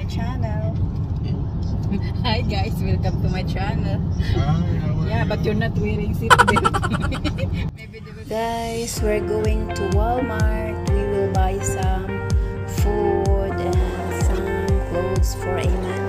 my channel. Hi guys, welcome to my channel. Hi, Yeah, but you're not wearing seatbelt. Maybe Guys, we're going to Walmart. We will buy some food and some clothes for a man